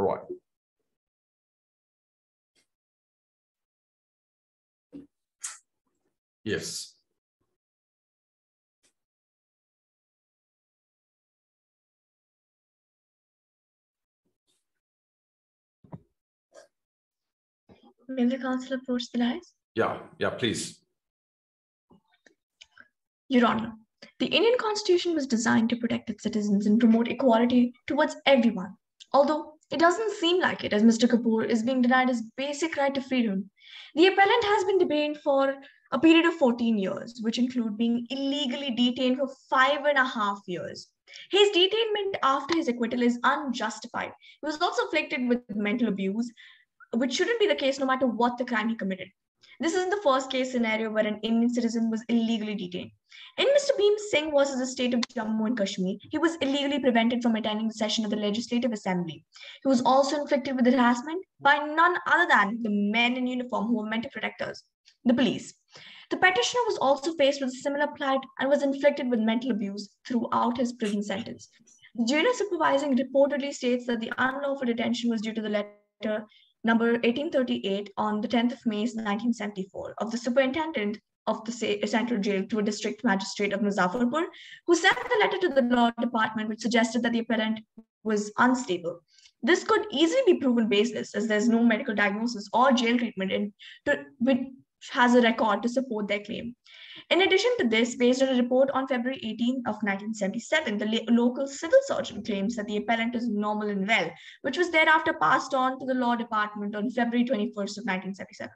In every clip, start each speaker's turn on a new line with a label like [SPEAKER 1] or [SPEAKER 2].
[SPEAKER 1] Right. Yes.
[SPEAKER 2] May the council approach the dais?
[SPEAKER 1] Yeah, yeah, please.
[SPEAKER 2] Your Honor, the Indian Constitution was designed to protect its citizens and promote equality towards everyone. Although it doesn't seem like it, as Mr. Kapoor is being denied his basic right to freedom. The appellant has been detained for a period of 14 years, which include being illegally detained for five and a half years. His detainment after his acquittal is unjustified. He was also afflicted with mental abuse, which shouldn't be the case no matter what the crime he committed. This isn't the first case scenario where an Indian citizen was illegally detained. In Mr. Bhim Singh versus the state of Jammu and Kashmir, he was illegally prevented from attending the session of the Legislative Assembly. He was also inflicted with harassment by none other than the men in uniform who were meant to protect us, the police. The petitioner was also faced with a similar plight and was inflicted with mental abuse throughout his prison sentence. The jailer supervising reportedly states that the unlawful detention was due to the letter number 1838 on the 10th of May 1974 of the superintendent of the central jail to a district magistrate of Muzaffarpur, who sent the letter to the law department which suggested that the appellant was unstable. This could easily be proven baseless as there's no medical diagnosis or jail treatment in, to, which has a record to support their claim. In addition to this, based on a report on February 18 of 1977, the local civil surgeon claims that the appellant is normal and well, which was thereafter passed on to the law department on February 21st of 1977.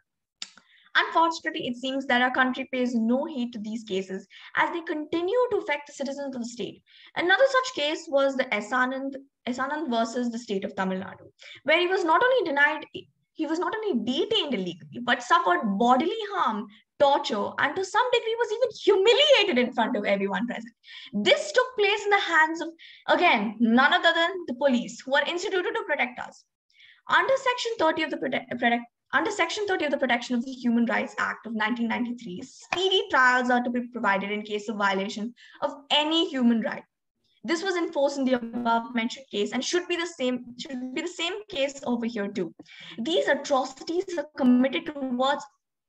[SPEAKER 2] Unfortunately, it seems that our country pays no heed to these cases as they continue to affect the citizens of the state. Another such case was the Esanand, Esanand versus the state of Tamil Nadu, where he was not only denied he was not only detained illegally, but suffered bodily harm, torture, and to some degree was even humiliated in front of everyone present. This took place in the hands of, again, none other than the police, who are instituted to protect us. Under Section 30 of the Protect, under Section 30 of the Protection of the Human Rights Act of 1993, speedy trials are to be provided in case of violation of any human right. This was enforced in the above mentioned case and should be the same should be the same case over here too. These atrocities are committed towards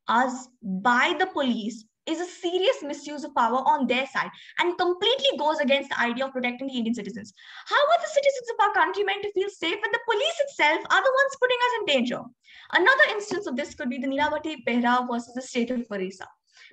[SPEAKER 2] us by the police is a serious misuse of power on their side and completely goes against the idea of protecting the Indian citizens. How are the citizens of our country meant to feel safe when the police itself are the ones putting us in danger? Another instance of this could be the Neerabati Behera versus the state of Orissa.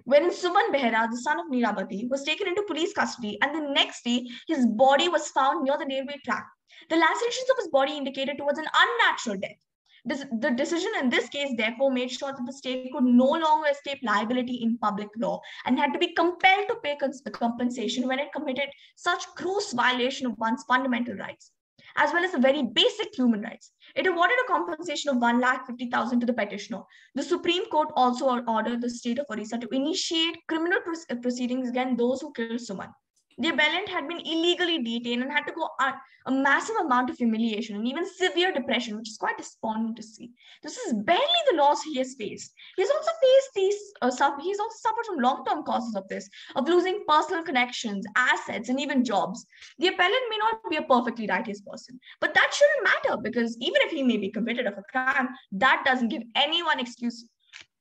[SPEAKER 2] When Suman Behera, the son of Neerabati, was taken into police custody and the next day his body was found near the railway track. The lacerations of his body indicated towards an unnatural death. This, the decision in this case therefore made sure that the state could no longer escape liability in public law and had to be compelled to pay compensation when it committed such gross violation of one's fundamental rights, as well as the very basic human rights. It awarded a compensation of 1,50,000 to the petitioner. The Supreme Court also ordered the state of Orissa to initiate criminal proceedings against those who killed Suman. The appellant had been illegally detained and had to go on a massive amount of humiliation and even severe depression, which is quite desponding to see. This is barely the loss he has faced. He's also faced these, uh, he's also suffered from long-term causes of this, of losing personal connections, assets, and even jobs. The appellant may not be a perfectly righteous person, but that shouldn't matter because even if he may be convicted of a crime, that doesn't give anyone excuse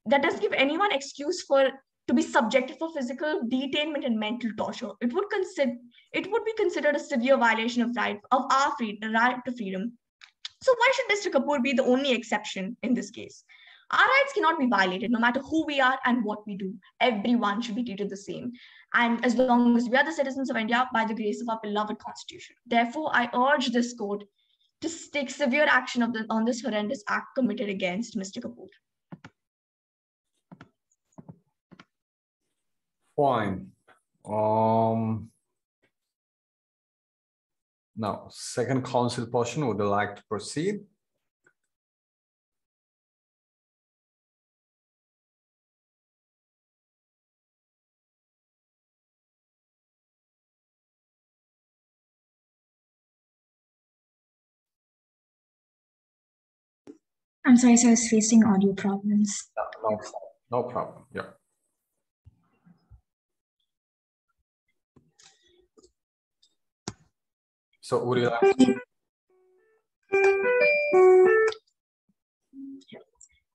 [SPEAKER 2] that doesn't give anyone excuse for to be subjected for physical detainment and mental torture. It would consider it would be considered a severe violation of right of our freedom, right to freedom. So why should Mr. Kapoor be the only exception in this case? Our rights cannot be violated no matter who we are and what we do. Everyone should be treated the same. And as long as we are the citizens of India by the grace of our beloved constitution. Therefore, I urge this court to take severe action the, on this horrendous act committed against Mr. Kapoor.
[SPEAKER 1] Fine. Um, now, second council portion, would you like to proceed?
[SPEAKER 3] I'm sorry, so I was facing audio problems.
[SPEAKER 1] No, no, no problem. Yeah. So would you like?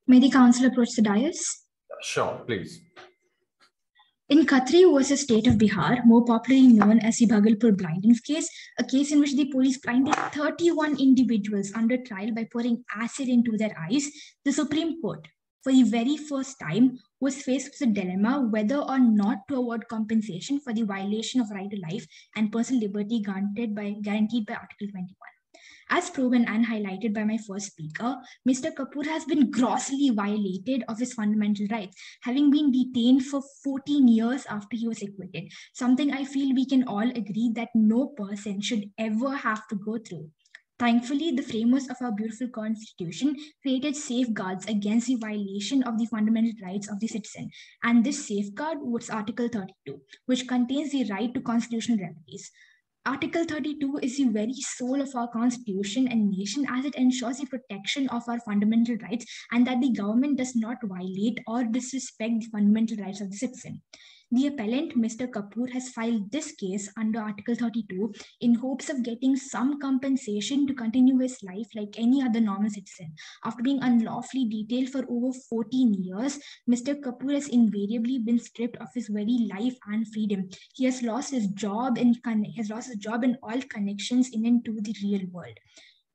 [SPEAKER 3] May the council approach the dais?
[SPEAKER 1] Sure, please.
[SPEAKER 3] In Khatri versus State of Bihar, more popularly known as the Bhagalpur blindings case, a case in which the police blinded 31 individuals under trial by pouring acid into their eyes, the Supreme Court for the very first time, was faced with a dilemma whether or not to award compensation for the violation of right to life and personal liberty guaranteed by, guaranteed by Article 21. As proven and highlighted by my first speaker, Mr. Kapoor has been grossly violated of his fundamental rights, having been detained for 14 years after he was acquitted, something I feel we can all agree that no person should ever have to go through. Thankfully, the framers of our beautiful constitution created safeguards against the violation of the fundamental rights of the citizen. And this safeguard was Article 32, which contains the right to constitutional remedies. Article 32 is the very soul of our constitution and nation as it ensures the protection of our fundamental rights and that the government does not violate or disrespect the fundamental rights of the citizen. The appellant, Mr. Kapoor, has filed this case under Article 32 in hopes of getting some compensation to continue his life like any other normal citizen. After being unlawfully detained for over 14 years, Mr. Kapoor has invariably been stripped of his very life and freedom. He has lost his job and has lost his job and all connections in and to the real world.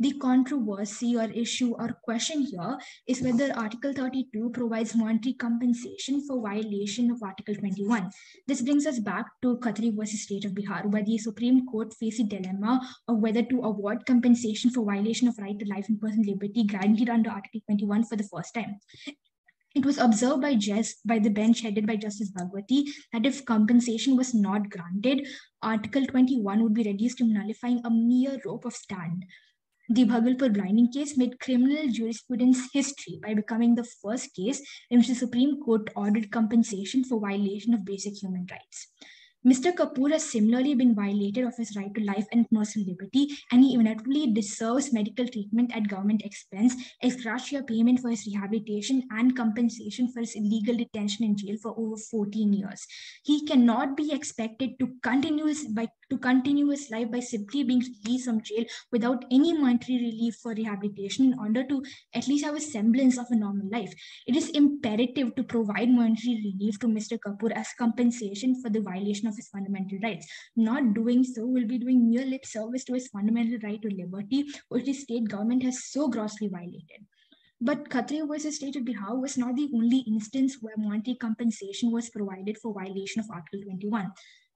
[SPEAKER 3] The controversy or issue or question here is whether Article 32 provides monetary compensation for violation of Article 21. This brings us back to Khatri versus State of Bihar, where the Supreme Court faced a dilemma of whether to award compensation for violation of right to life and personal liberty guaranteed under Article 21 for the first time. It was observed by, Jess, by the bench headed by Justice Bhagwati that if compensation was not granted, Article 21 would be reduced to nullifying a mere rope of stand. The Bhagalpur blinding case made criminal jurisprudence history by becoming the first case in which the Supreme Court ordered compensation for violation of basic human rights. Mr. Kapoor has similarly been violated of his right to life and personal liberty, and he inevitably deserves medical treatment at government expense, ex gratia payment for his rehabilitation, and compensation for his illegal detention in jail for over 14 years. He cannot be expected to continue by, to continue his life by simply being released from jail without any monetary relief for rehabilitation in order to at least have a semblance of a normal life. It is imperative to provide monetary relief to Mr. Kapoor as compensation for the violation of his fundamental rights. Not doing so will be doing mere lip service to his fundamental right to liberty, which the state government has so grossly violated. But Khatri versus State of Bihar was not the only instance where monetary compensation was provided for violation of Article 21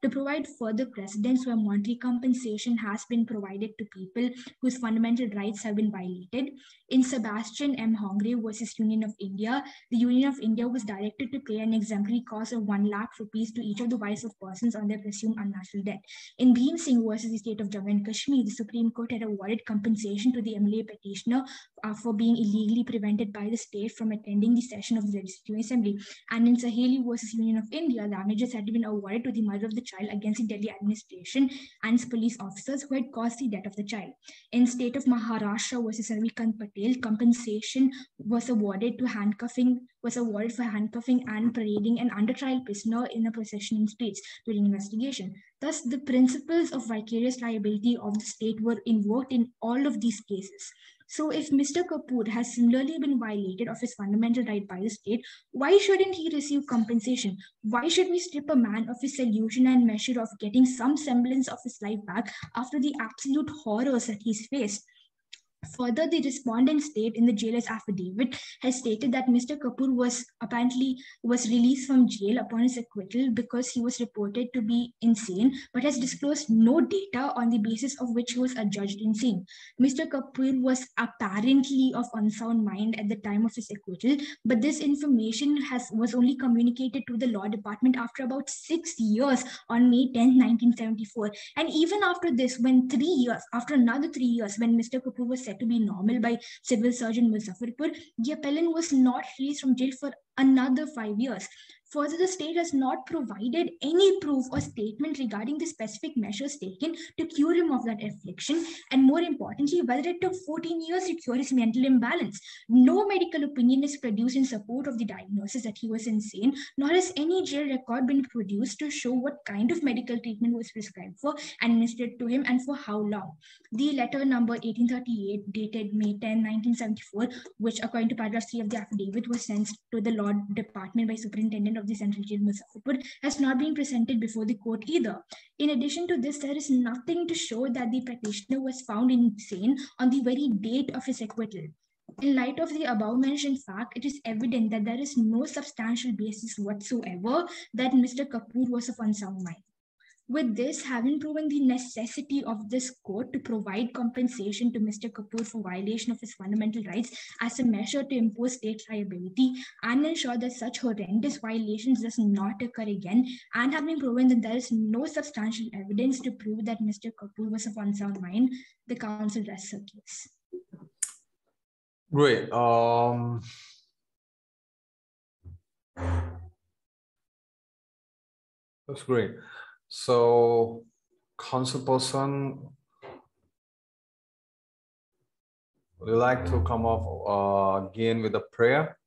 [SPEAKER 3] to provide further precedents where monetary compensation has been provided to people whose fundamental rights have been violated. In Sebastian M. Hongray versus Union of India, the Union of India was directed to pay an exemplary cost of 1 lakh rupees to each of the wives of persons on their presumed unnatural death. In Bhim Singh versus the state of Jammu and Kashmir, the Supreme Court had awarded compensation to the MLA petitioner uh, for being illegally prevented by the state from attending the session of the Legislative Assembly. And in Saheli versus Union of India, damages had been awarded to the mother of the child against the Delhi administration and its police officers who had caused the death of the child. In state of Maharashtra versus Ravikant Patil, compensation was awarded to handcuffing was awarded for handcuffing and parading an under trial prisoner in a procession in streets during investigation. Thus, the principles of vicarious liability of the state were invoked in all of these cases. So if Mr. Kapoor has similarly been violated of his fundamental right by the state, why shouldn't he receive compensation? Why should we strip a man of his solution and measure of getting some semblance of his life back after the absolute horrors that he's faced? Further, the respondent state in the jailer's affidavit has stated that Mr. Kapoor was apparently was released from jail upon his acquittal because he was reported to be insane, but has disclosed no data on the basis of which he was adjudged insane. Mr. Kapoor was apparently of unsound mind at the time of his acquittal, but this information has was only communicated to the law department after about six years on May 10, 1974. And even after this, when three years, after another three years, when Mr. Kapoor was said to be normal by civil surgeon Muzaffarpur, the appellant was not released from jail for another five years. Further, the state has not provided any proof or statement regarding the specific measures taken to cure him of that affliction, and more importantly, whether it took 14 years to cure his mental imbalance. No medical opinion is produced in support of the diagnosis that he was insane, nor has any jail record been produced to show what kind of medical treatment was prescribed for and administered to him and for how long. The letter number 1838, dated May 10, 1974, which according to paragraph 3 of the affidavit was sent to the Law Department by Superintendent of the Central Jail Muzaffarpur, has not been presented before the court either. In addition to this, there is nothing to show that the practitioner was found insane on the very date of his acquittal. In light of the above mentioned fact, it is evident that there is no substantial basis whatsoever that Mr. Kapoor was of unsound mind. With this, having proven the necessity of this court to provide compensation to Mr. Kapoor for violation of his fundamental rights as a measure to impose state liability and ensure that such horrendous violations does not occur again, and having proven that there is no substantial evidence to prove that Mr. Kapoor was of unsound mind, the council rests her case.
[SPEAKER 1] Great. Um, that's great. So, council person, would you like to come up uh, again with a prayer?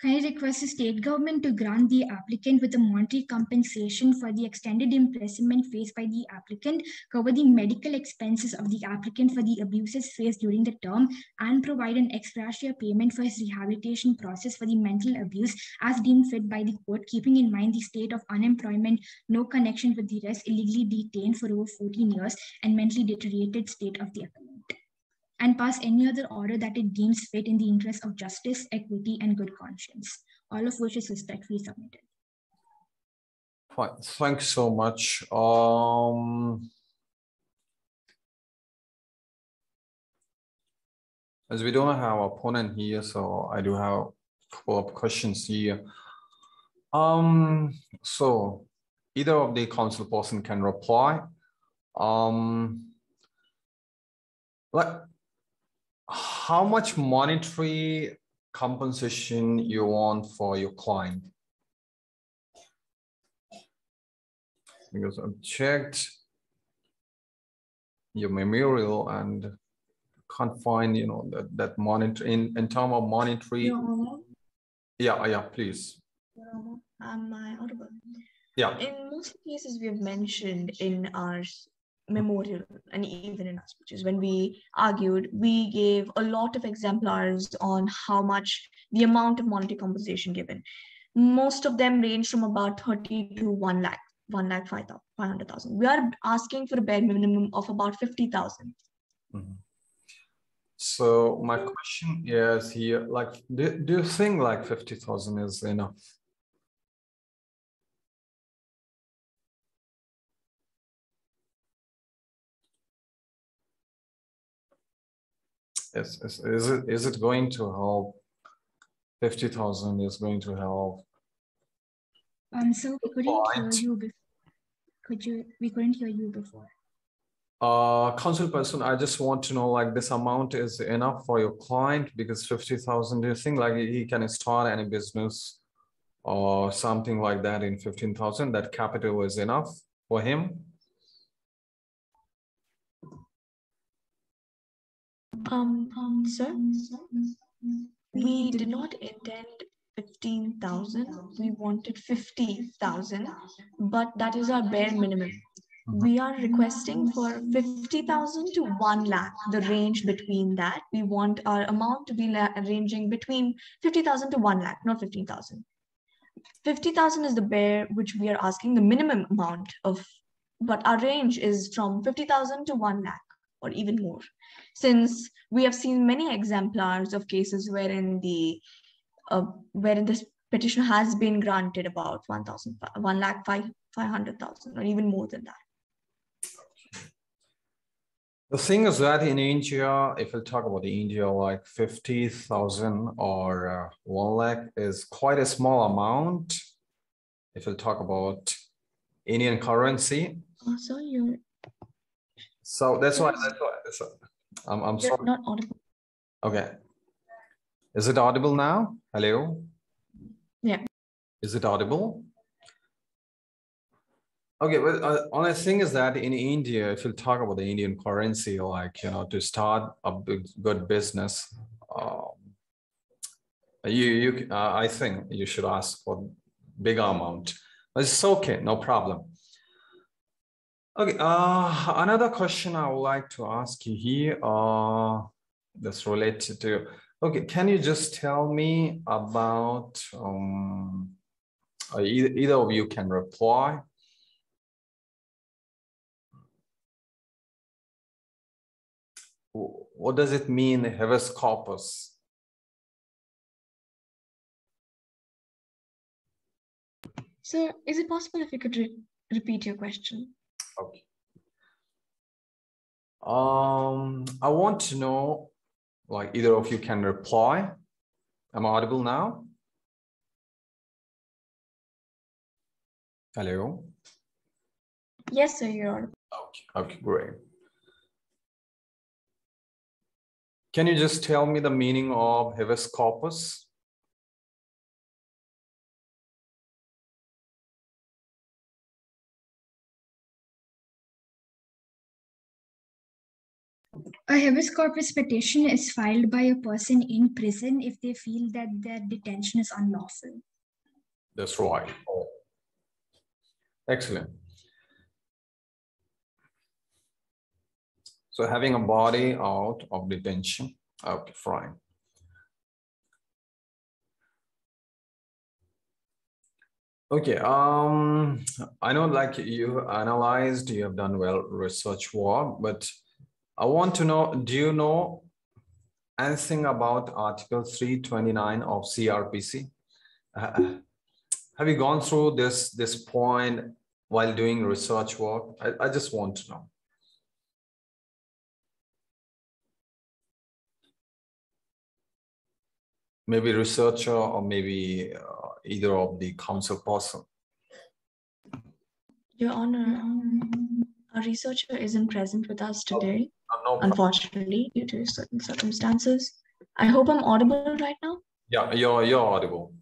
[SPEAKER 3] Can I request the state government to grant the applicant with a monetary compensation for the extended imprisonment faced by the applicant, cover the medical expenses of the applicant for the abuses faced during the term, and provide an ex gratia payment for his rehabilitation process for the mental abuse as deemed fit by the court, keeping in mind the state of unemployment, no connection with the rest, illegally detained for over 14 years, and mentally deteriorated state of the applicant and pass any other order that it deems fit in the interest of justice, equity, and good conscience, all of which is respectfully submitted.
[SPEAKER 1] Fine. Thanks so much. Um, as we don't have opponent here, so I do have a couple of questions here. Um, so either of the council person can reply. Um, like how much monetary compensation you want for your client? Because I've checked your memorial and can't find, you know, that, that monitor in, in term of monetary. Yeah, yeah, please.
[SPEAKER 2] Honor, am audible?
[SPEAKER 1] Yeah,
[SPEAKER 2] In most cases, we have mentioned in our memorial and even in our speeches, when we argued, we gave a lot of exemplars on how much the amount of monetary compensation given. Most of them range from about 30 to 1 lakh, 1 lakh 500,000. We are asking for a bare minimum of about 50,000.
[SPEAKER 1] Mhm. So my question is here, like, do, do you think like fifty thousand is enough? Is, is, is it, is it going to help? Fifty thousand is going to help.
[SPEAKER 3] Um, so we couldn't hear you. Before. Could you? We couldn't hear you before.
[SPEAKER 1] Uh, council person, I just want to know like this amount is enough for your client because fifty thousand, do you think like he can start any business? Or something like that in fifteen thousand, that capital is enough for him?
[SPEAKER 2] Um, um, sir, we did not intend fifteen thousand. We wanted fifty thousand, but that is our bare minimum. We are requesting for fifty thousand to one lakh, the range between that. We want our amount to be la- ranging between fifty thousand to one lakh, not fifteen thousand. Fifty thousand is the bare which we are asking, the minimum amount of, but our range is from fifty thousand to one lakh or even more since we have seen many exemplars of cases wherein the uh, wherein this petition has been granted about 1000 1 lakh 5 500000 or even more than that
[SPEAKER 1] The thing is that in India, if we talk about India, like fifty thousand or uh, one lakh is quite a small amount. if we'll talk about Indian currency.
[SPEAKER 2] You're,
[SPEAKER 1] So that's why, that's why, that's why. I'm, I'm
[SPEAKER 2] you're
[SPEAKER 1] sorry.
[SPEAKER 2] not audible.
[SPEAKER 1] Okay. Is it audible now? Hello?
[SPEAKER 2] Yeah.
[SPEAKER 1] Is it audible? Okay, well, uh, only thing is that in India, if you talk about the Indian currency, like, you know, to start a big, good business, um, you, you, uh, I think you should ask for bigger amount. But It's okay, no problem. Okay, uh, another question I would like to ask you here, uh, that's related to, okay, can you just tell me about, um, uh, either, either of you can reply. What does it mean, habeas corpus?
[SPEAKER 2] Sir, is it possible if you could re- repeat your question?
[SPEAKER 1] Okay. Um, I want to know, like either of you can reply. Am I audible now? Hello?
[SPEAKER 2] Yes, sir, you're audible.
[SPEAKER 1] Okay, okay, great. Can you just tell me the meaning of habeas corpus?
[SPEAKER 3] A habeas corpus petition is filed by a person in prison if they feel that their detention is unlawful.
[SPEAKER 1] That's right. Oh. Excellent. So having a body out of detention, okay, fine. Okay, um, I know like you analyzed, you have done well research work, but I want to know, do you know anything about Article 329 of CRPC? Uh, have you gone through this this point while doing research work? I, I just want to know. Maybe researcher or maybe uh, either of the council person.
[SPEAKER 2] Your Honor, our researcher isn't present with us today,
[SPEAKER 1] no
[SPEAKER 2] unfortunately, due to certain circumstances. I hope I'm audible right now.
[SPEAKER 1] Yeah, you're you're audible.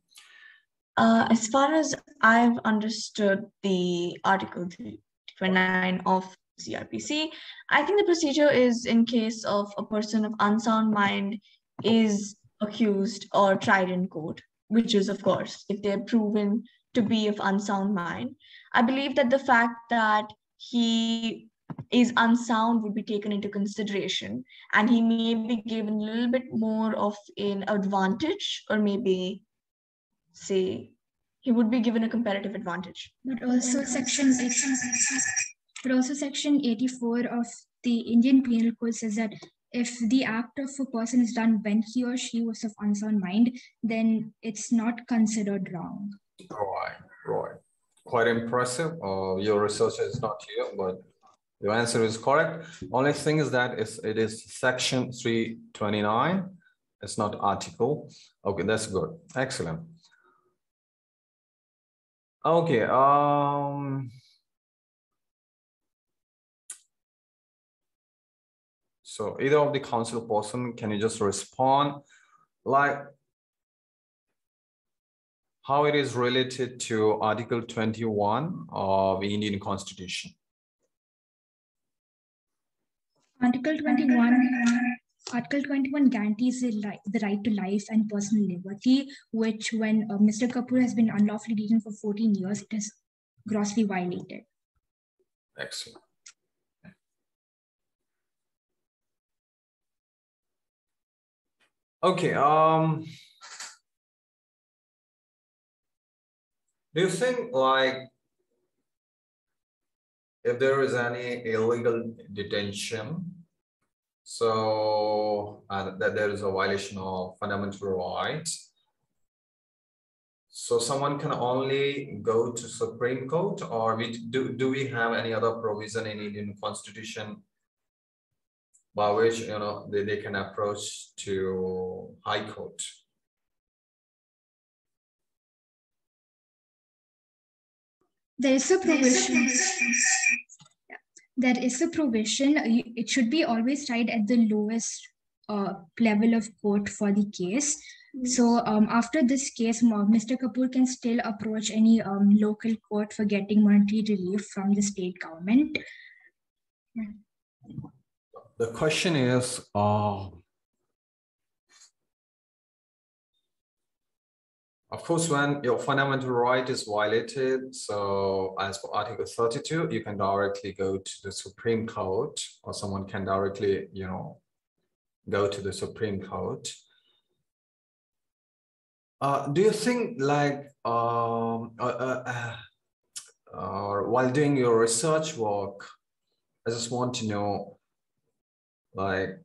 [SPEAKER 2] Uh, as far as I've understood the Article 329 of CRPC, I think the procedure is in case of a person of unsound mind is accused or tried in court, which is, of course, if they're proven to be of unsound mind. I believe that the fact that he is unsound would be taken into consideration and he may be given a little bit more of an advantage or maybe say he would be given a comparative advantage.
[SPEAKER 3] But also section but also section 84 of the Indian Penal Code says that if the act of a person is done when he or she was of unsound mind, then it's not considered wrong.
[SPEAKER 1] Right, right. Quite impressive. Uh, your research is not here, but your answer is correct. Only thing is that it is section 329. It's not article. Okay, that's good. Excellent. Okay. Um, so either of the council person, can you just respond? Like how it is related to Article 21 of the Indian Constitution.
[SPEAKER 3] Article 21 Article 21 guarantees the right, to life and personal liberty, which when uh, Mr. Kapoor has been unlawfully detained for 14 years, it is grossly violated.
[SPEAKER 1] Excellent. Okay, um. Do you think like if there is any illegal detention, so uh, that there is a violation of fundamental rights, so someone can only go to Supreme Court or we do, do we have any other provision in Indian constitution by which, you know, they, they can approach to High Court?
[SPEAKER 3] There is a provision. There is a provision. It should be always tried at the lowest uh, level of court for the case. So um, after this case, Mr. Kapoor can still approach any um, local court for getting monetary relief from the state government.
[SPEAKER 1] The question is, uh, of course, when your fundamental right is violated, so as for Article 32, you can directly go to the Supreme Court or someone can directly, you know, go to the Supreme Court. Uh, do you think like um, uh, uh, uh, uh, while doing your research work, I just want to know, like,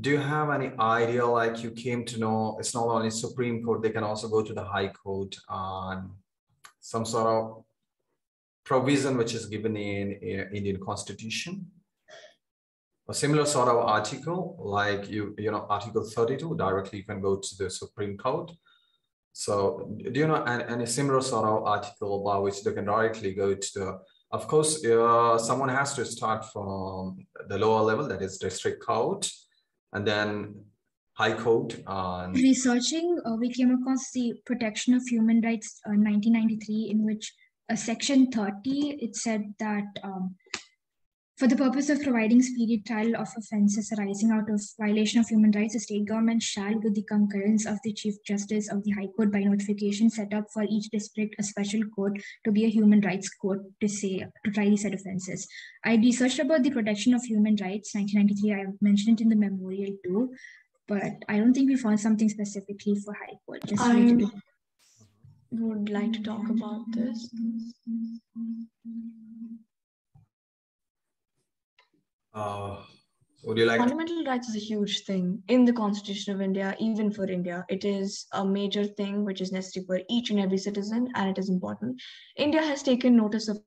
[SPEAKER 1] do you have any idea like you came to know it's not only Supreme Court, they can also go to the High Court on some sort of provision which is given in, in Indian Constitution? a similar sort of article, like you, you know, Article 32, directly you can go to the Supreme Court. So do you know any, any similar sort of article by which they can directly go to the, of course, uh, someone has to start from the lower level, that is district court, and then high court. And...
[SPEAKER 3] Researching, uh, we came across the Protection of Human Rights uh, 1993, in which uh, section 30, it said that um, for the purpose of providing speedy trial of offences arising out of violation of human rights, the state government shall, with the concurrence of the Chief Justice of the High Court by notification, set up for each district a special court to be a human rights court to say to try these said offences. I researched about the protection of human rights, 1993. I mentioned it in the memorial too, but I don't think we found something specifically for High Court.
[SPEAKER 2] Just I would like to talk about this.
[SPEAKER 1] Uh, would you like
[SPEAKER 2] fundamental rights is a huge thing in the constitution of india even for india. It is a major thing which is necessary for each and every citizen and it is important. India has taken notice of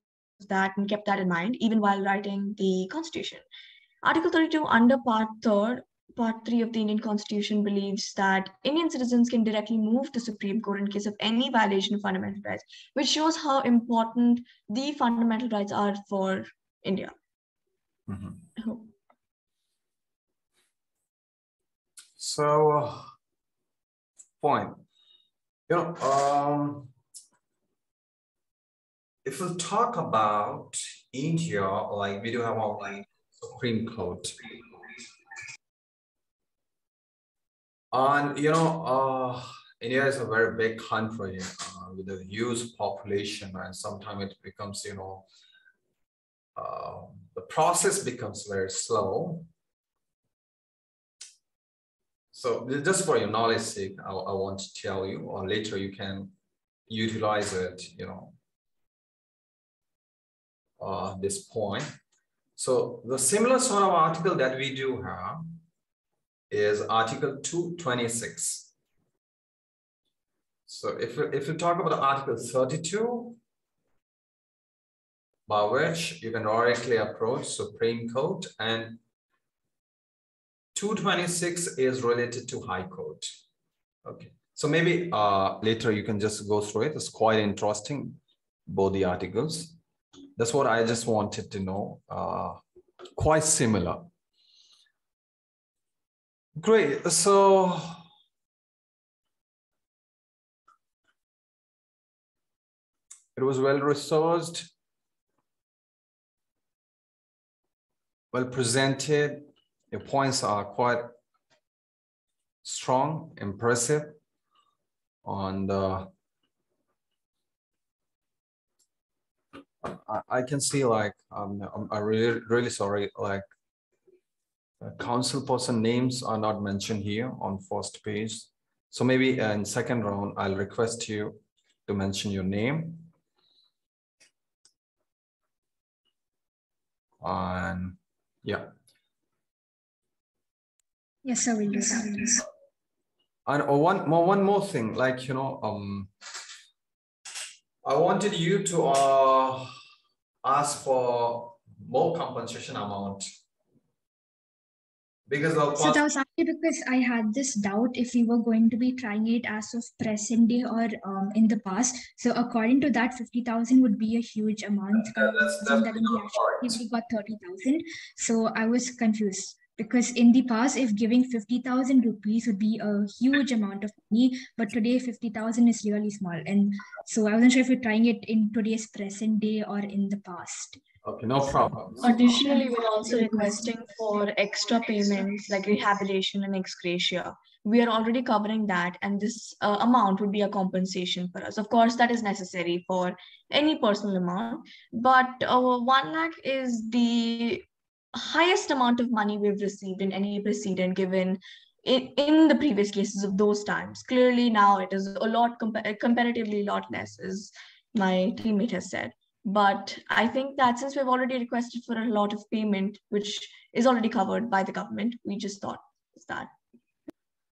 [SPEAKER 2] that and kept that in mind even while writing the constitution. Article 32 under part 3rd part 3 of the indian constitution believes that indian citizens can directly move to supreme court in case of any violation of fundamental rights which shows how important the fundamental rights are for india
[SPEAKER 1] Mm-hmm. So, uh, point. You know, um, if we talk about India, like we do have our like Supreme Court. And you know, uh, India is a very big country uh, with a huge population, and sometimes it becomes, you know, um, the process becomes very slow. So just for your knowledge sake, I, I want to tell you, or later you can utilize it, you know, uh, this point. So the similar sort of article that we do have is Article 226. So if, if you talk about Article 32, by which you can directly approach Supreme Court and 226 is related to High Court. Okay, so maybe uh, later you can just go through it. It's quite interesting, both the articles. That's what I just wanted to know. Uh, quite similar. Great, so it was well researched well presented. Your points are quite strong, impressive. On the, I, I can see like um, I'm, I'm really really sorry like council person names are not mentioned here on first page. So maybe in second round, I'll request you to mention your name. And yeah.
[SPEAKER 3] Yes, sir. Yes, sir.
[SPEAKER 1] And oh, one more, one more thing, like you know, um, I wanted you to uh, ask for more compensation amount Because of
[SPEAKER 3] So that was actually because I had this doubt if we were going to be trying it as of present day or um, in the past. So according to that, 50,000 would be a huge amount.
[SPEAKER 1] Yeah, that's- that's
[SPEAKER 3] that in the actual
[SPEAKER 1] correct.
[SPEAKER 3] we got 30,000. So I was confused because in the past, if giving 50,000 rupees would be a huge amount of money, but today 50,000 is really small. And so I wasn't sure if we're trying it in today's present day or in the past.
[SPEAKER 1] Okay, no problem.
[SPEAKER 2] Additionally, we're also requesting for extra payments like rehabilitation and ex gratia. We are already covering that, and this uh, amount would be a compensation for us. Of course, that is necessary for any personal amount, but uh, one lakh is the highest amount of money we've received in any precedent given in, in the previous cases of those times. Clearly, now it is a lot compa- comparatively a lot less, as my teammate has said. But I think that since we've already requested for a lot of payment, which is already covered by the government, we just thought that.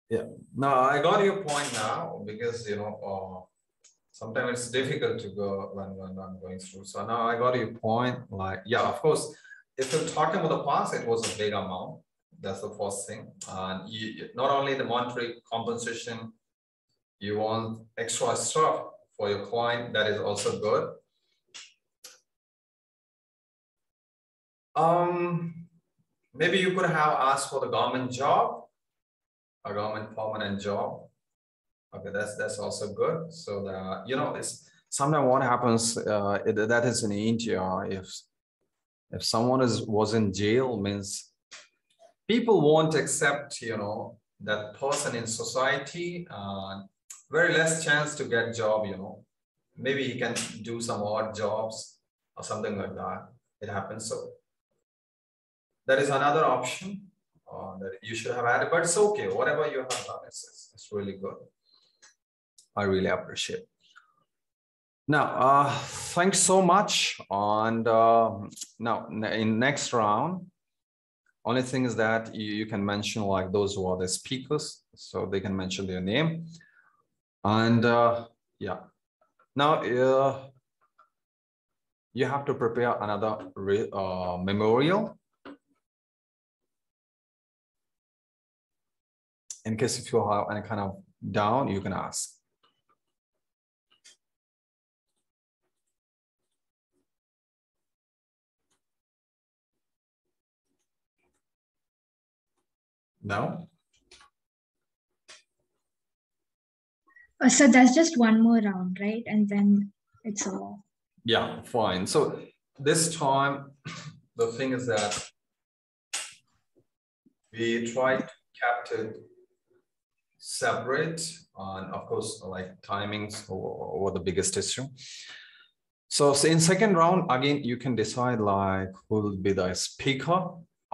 [SPEAKER 2] Yeah.
[SPEAKER 1] Now, I got your point now because, you know, uh, sometimes it's difficult to go when, when I'm going through. So now I got your point. Like, yeah, of course, if you're talking about the past, it was a big amount. That's the first thing. And you- not only the monetary compensation, you want extra stuff for your client, that is also good. Um, maybe you could have asked for the government job, a government permanent job. Okay, that's that's also good. So the you know it's sometimes what happens uh, it, that is in India if if someone is was in jail means people won't accept you know that person in society uh, very less chance to get job you know maybe he can do some odd jobs or something like that it happens so that is another option uh, that you should have added but it's okay. Whatever you have done it's, it's, really good. I really appreciate. Now uh thanks so much and uh, now in next round only thing is that you, you can mention like those who are the speakers so they can mention their name. And uh, yeah. Now uh, you have to prepare another uh, memorial in case if you have any kind of down you can ask no
[SPEAKER 3] Uh, so that's just one more round, right? And then it's all.
[SPEAKER 1] Yeah, fine. So this time, the thing is that we tried to it separate and of course like timings were, were the biggest issue. So, so in second round, again, you can decide like who will be the speaker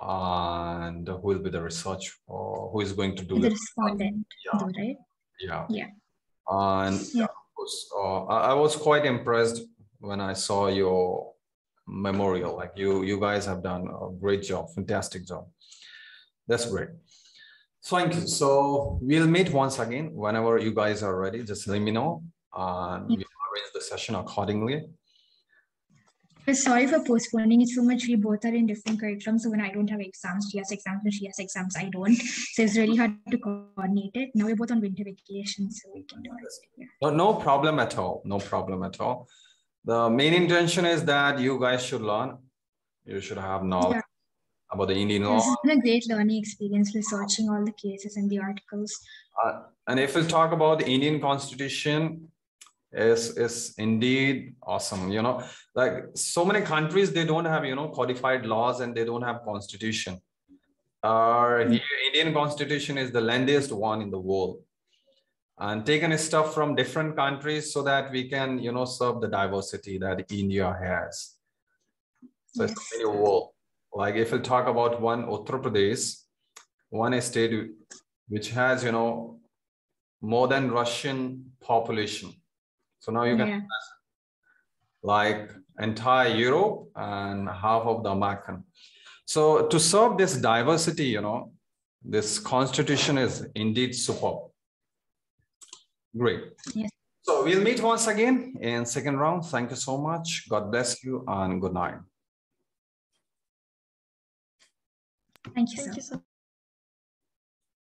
[SPEAKER 1] and who will be the research or who is going to do
[SPEAKER 3] The
[SPEAKER 1] the
[SPEAKER 3] respondent,
[SPEAKER 1] Yeah.
[SPEAKER 3] right?
[SPEAKER 1] yeah.
[SPEAKER 3] Yeah.
[SPEAKER 1] And
[SPEAKER 3] Yeah.
[SPEAKER 1] of course, uh, I, I was quite impressed when I saw your memorial. Like you, you guys have done a great job, fantastic job. That's great. Thank you. So we'll meet once again whenever you guys are ready. Just let me know, and we'll arrange the session accordingly.
[SPEAKER 3] Sorry for postponing it so much. We both are in different curriculums. So when I don't have exams, she has exams. and she has exams, I don't. So it's really hard to coordinate it. Now we're both on winter vacation, so we can do it. Yeah.
[SPEAKER 1] No, no problem at all. No problem at all. The main intention is that you guys should learn. You should have knowledge
[SPEAKER 3] Yeah.
[SPEAKER 1] About the Indian law.
[SPEAKER 3] This has been a great learning experience researching all the cases and the articles.
[SPEAKER 1] Uh, and if we talk about the Indian Constitution, is is indeed awesome. You know, like so many countries, they don't have you know codified laws and they don't have constitution. Our here, Indian Constitution is the lengthiest one in the world, and taken stuff from different countries so that we can you know serve the diversity that India has. So it's a world. Like if we talk about one Uttar Pradesh, one state which has you know more than Russian population. So now you can
[SPEAKER 3] Yeah.
[SPEAKER 1] like entire Europe and half of the American. So to serve this diversity, you know, this constitution is indeed superb. Great.
[SPEAKER 3] Yes.
[SPEAKER 1] So we'll meet once again in second round. Thank you so much. God bless you and good night.
[SPEAKER 3] Thank you,
[SPEAKER 2] Thank
[SPEAKER 3] sir.
[SPEAKER 2] you so